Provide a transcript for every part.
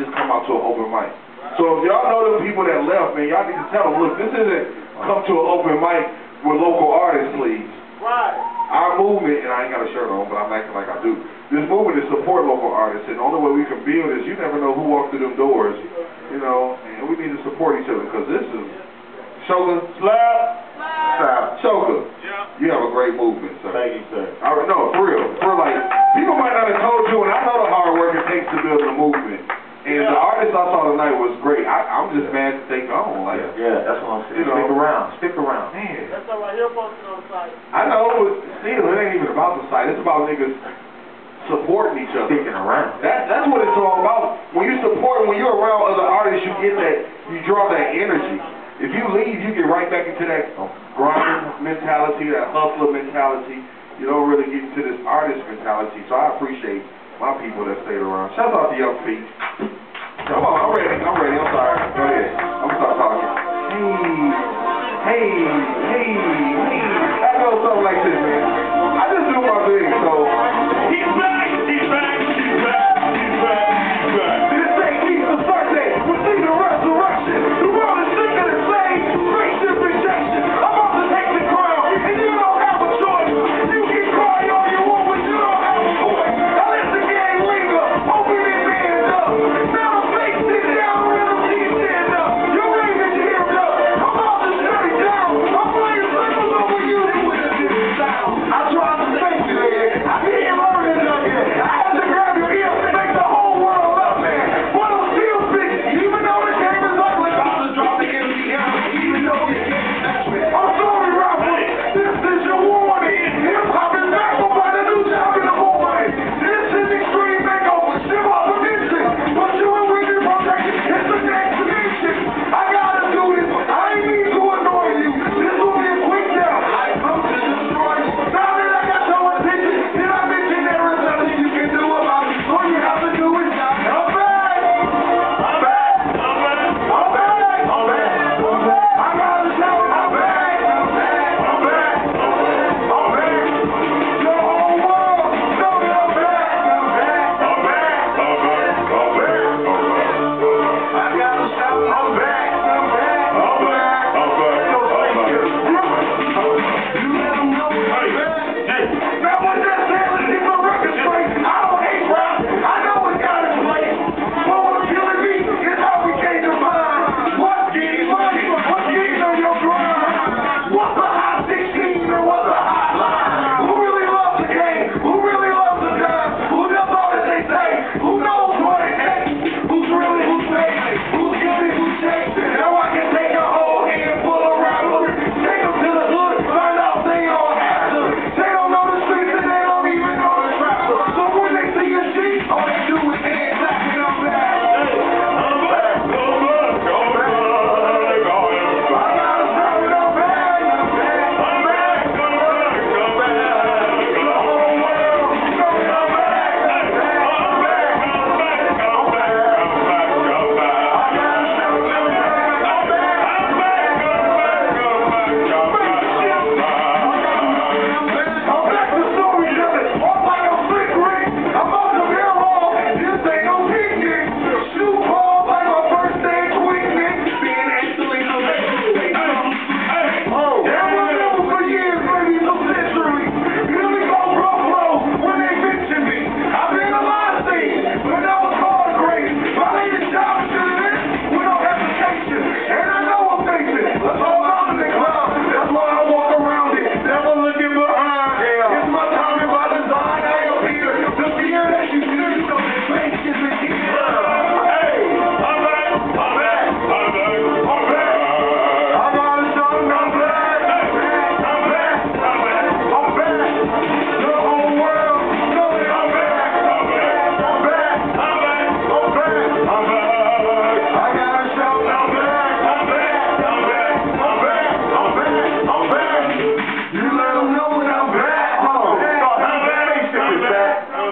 just come out to an open mic. So if y'all know the people that left, man, y'all need to tell them, look, this isn't come to an open mic with local artists, please. Right. Our movement, and I ain't got a shirt on, but I'm acting like I do. This movement is support local artists, and the only way we can build is you never know who walked through them doors, you know, and we need to support each other because this is Shogun Slap Slap Shogun. Yeah. You have a great movement, sir. Thank you, sir. I already know, for real. For like, people might not have told you, and I know the hard work it takes to build a movement. And the artist I saw tonight was great. I, I'm just mad that they gone. Like, Yeah, that's what I'm saying. You know. Stick around. Stick around. man. That's all right here posted on the site. I know, but still, it ain't even about the site. It's about niggas supporting each other. Sticking around. That, that's what it's all about. When you support, when you're around other artists, you get that, you draw that energy. If you leave, you get right back into that grind mentality, that hustler mentality. You don't really get into this artist mentality. So I appreciate my people that stayed around. Shout out to Young Feet. Come on, I'm ready. I'm ready. I'm sorry. Go ahead. I'm gonna start talking. Hey, hey, hey, hey. That goes something like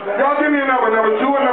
Y'all give me a number. Number two and